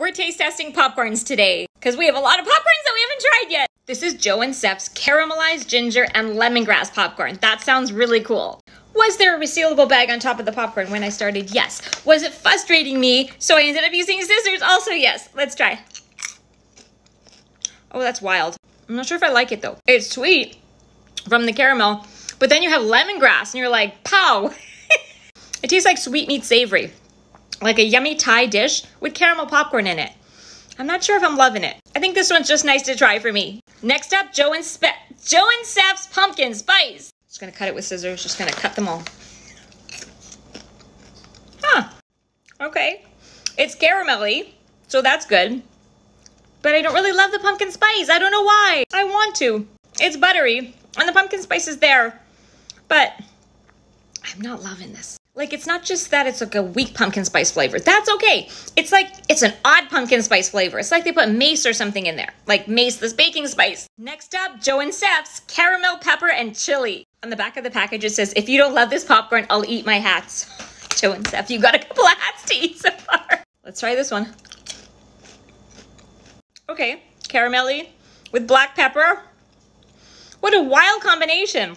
We're taste testing popcorns today because we have a lot of popcorns that we haven't tried yet. This is Joe and Seph's caramelized ginger and lemongrass popcorn. That sounds really cool. Was there a resealable bag on top of the popcorn when I started? Yes. Was it frustrating me? So I ended up using scissors? Also, yes. Let's try. Oh, that's wild. I'm not sure if I like it though. It's sweet from the caramel, but then you have lemongrass and you're like, pow. it tastes like sweet meat savory, like a yummy Thai dish with caramel popcorn in it. I'm not sure if I'm loving it. I think this one's just nice to try for me. Next up, Joe and Spe Joe and Seph's pumpkin spice. Just gonna cut it with scissors. Just gonna cut them all. Huh. Okay. It's caramelly, so that's good. But I don't really love the pumpkin spice. I don't know why. I want to. It's buttery, and the pumpkin spice is there. But I'm not loving this. Like, it's not just that it's like a weak pumpkin spice flavor. That's okay. It's like, it's an odd pumpkin spice flavor. It's like they put mace or something in there. Like mace, this baking spice. Next up, Joe and Seph's caramel, pepper, and chili. On the back of the package, it says, if you don't love this popcorn, I'll eat my hats. Joe and Seph, you got a couple of hats to eat so far. Let's try this one. Okay, caramelly with black pepper. What a wild combination.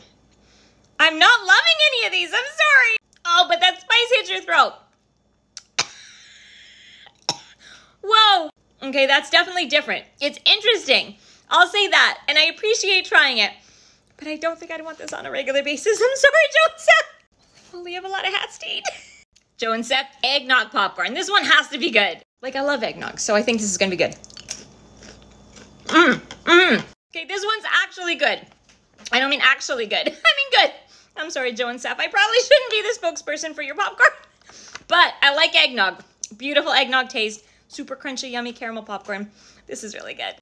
I'm not loving any of these. I'm sorry. Oh, but that spice hits your throat. Whoa. Okay, that's definitely different. It's interesting. I'll say that. And I appreciate trying it. But I don't think I'd want this on a regular basis. I'm sorry, Joe and Seph. Only have a lot of hats to eat. Joe and Seph, eggnog popcorn. This one has to be good. Like, I love eggnog, so I think this is to be good. Mmm, mmm. Okay, this one's actually good. I don't mean actually good. I mean good. I'm sorry, Joe and Seph. I probably shouldn't be the spokesperson for your popcorn. But I like eggnog. Beautiful eggnog taste. Super crunchy, yummy caramel popcorn. This is really good.